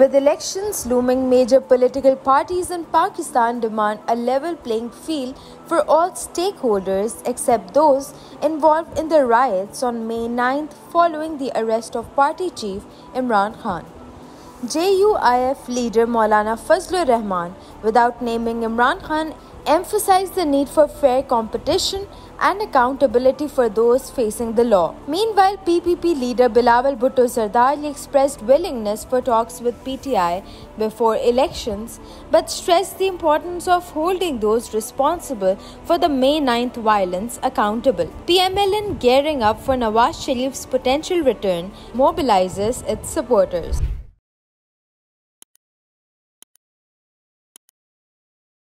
With elections looming, major political parties in Pakistan demand a level playing field for all stakeholders except those involved in the riots on May 9th following the arrest of party chief Imran Khan. JUIF leader Maulana Fazlur Rehman, without naming Imran Khan, emphasized the need for fair competition and accountability for those facing the law. Meanwhile, PPP leader Bilawal Bhutto Zardari expressed willingness for talks with PTI before elections but stressed the importance of holding those responsible for the May 9th violence accountable. PMLN gearing up for Nawaz Sharif's potential return mobilizes its supporters.